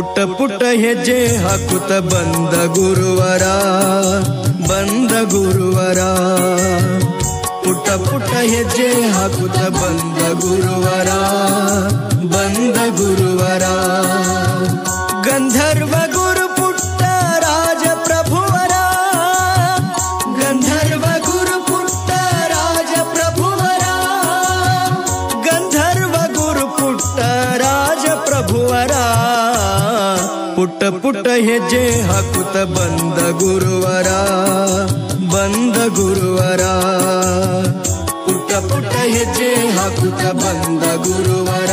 ಪುಟ್ಟ ಪುಟ್ಟ ಹೆಜ್ಜೆ ಹಾಕುತ್ತ ಬಂದ ಗುರುವರ ಬಂದ ಗುರುವರ ಪುಟ್ಟ ಪುಟ್ಟ ಹೆಜ್ಜೆ ಹಾಕುತ್ತ ಬಂದ ಗುರುವರ ಬಂದ ಗುರುವರ ಗಂಧರ್ವ ಗುರು ಪುಟ್ಟ ರಾಜ ಪ್ರಭುವರ ಗಂಧರ್ವ ಗುರು ಪುಟ್ಟ ರಾಜ ಪ್ರಭುವರ ಗಂಧರ್ವ ಗುರು ಪುಟ್ಟ ರಾಜ ಪ್ರಭುವರ ಪುಟ್ಟ ಪುಟ್ಟ ಹೆಜ್ಜೆ ಹಾಕುತ್ತ ಬಂದ ಗುರುವರ ಬಂದ ಗುರುವರ. ಪುಟ್ಟ ಪುಟ್ಟ ಹೆಜ್ಜೆ ಹಾಕುತ್ತ ಬಂದ ಗುರುವರ.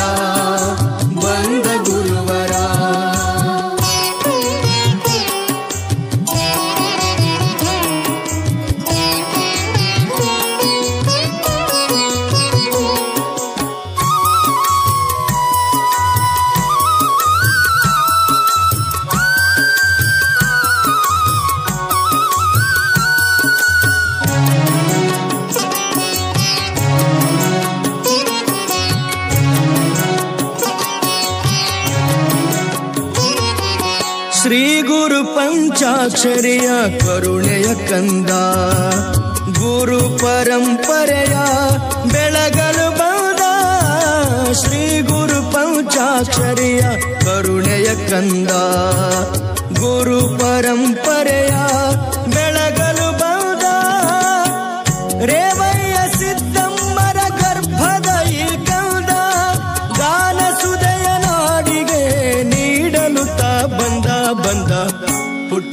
ಶ್ರೀ ಗುರು ಪಂಚಾಕ್ಷರಿಯ ಕರುಣೆಯ ಕಂದ, ಗುರು ಪರಂಪರೆಯ ಬೆಳಗಲು ಬಂದ, ಶ್ರೀ ಗುರು ಪಂಚಾಕ್ಷರಿಯ ಕರುಣೆಯ ಕಂದ, ಗುರು ಪರಂಪರೆಯ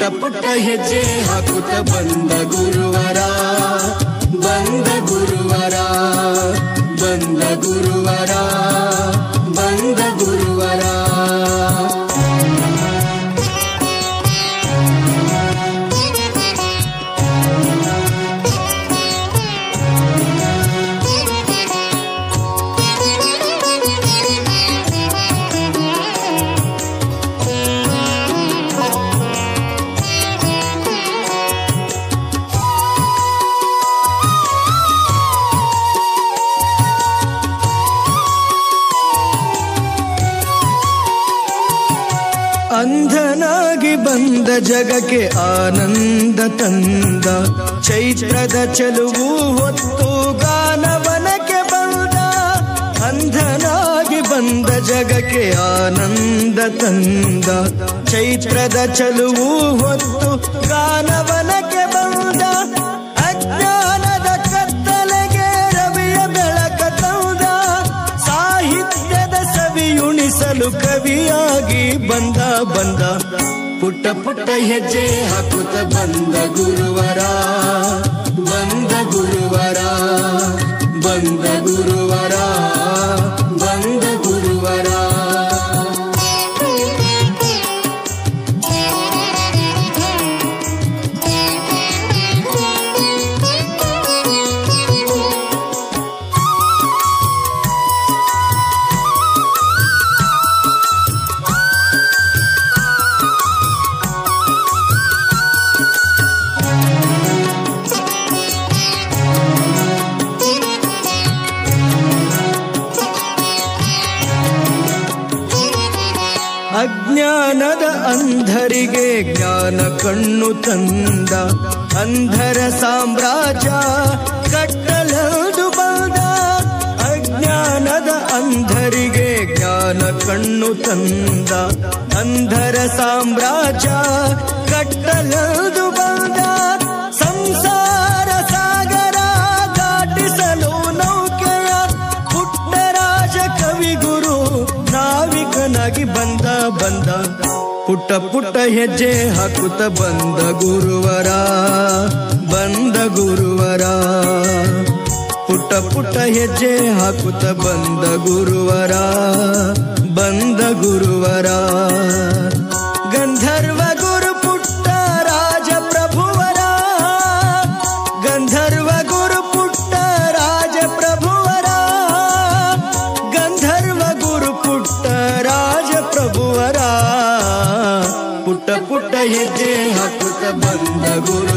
ಪುಟ್ಟ ಪುಟ್ಟ ಹೆಜ್ಜೆ ಹಾಕುತ್ತ ಬಂದ ಗುರುವರ ಬಂದ ಗುರುವರ ಬಂದ ಗುರುವರ ಬಂದ ಗುರುವರ ಅಂಧನಾಗಿ ಬಂದ ಜಗಕ್ಕೆ ಆನಂದ ತಂದ. ಚೈತ್ರದ ಚೆಲುವು ಹೊತ್ತು ಗಾನವನಕ್ಕೆ ಬಂದ. ಅಂಧನಾಗಿ ಬಂದ ಜಗಕ್ಕೆ ಆನಂದ ತಂದ. ಚೈತ್ರದ ಚೆಲುವು ಹೊತ್ತು ಗಾನವನಕ್ಕೆ ಬಂದ ಬಂದ ಪುಟ್ಟ ಪುಟ್ಟ ಹೆಜ್ಜೆ ಹಾಕುತ್ತ ಬಂದ ಗುರುವರ ಬಂದ ಗುರುವರ ಬಂದ ಗುರುವರ. ಅಜ್ಞಾನದ ಅಂಧರಿಗೆ ಜ್ಞಾನ ಕಣ್ಣು ತಂದ. ಅಂಧರ ಸಾಮ್ರಾಜ್ಯ ಕಟ್ಟಲದು ಬಂದ. ಅಜ್ಞಾನದ ಅಂಧರಿಗೆ ಜ್ಞಾನ ಕಣ್ಣು ತಂದ. ಅಂಧರ ಸಾಮ್ರಾಜ್ಯ ಕಟ್ಟಲದು ಬಂದ. ಪುಟ್ಟ ಹೆಜ್ಜೆ ಹಾಕುತ್ತ ಬಂದ ಗುರುವರ ಬಂದ ಗುರುವರ. ಪುಟ್ಟ ಪುಟ್ಟ ಹೆಜ್ಜೆ ಹಾಕುತ್ತ ಬಂದ ಗುರುವರ ಬಂದ ಗುರುವರ. ಹೆಜ್ಜೆ ಹಾಕುತ್ತ ಬಂದ ಗುರುವರ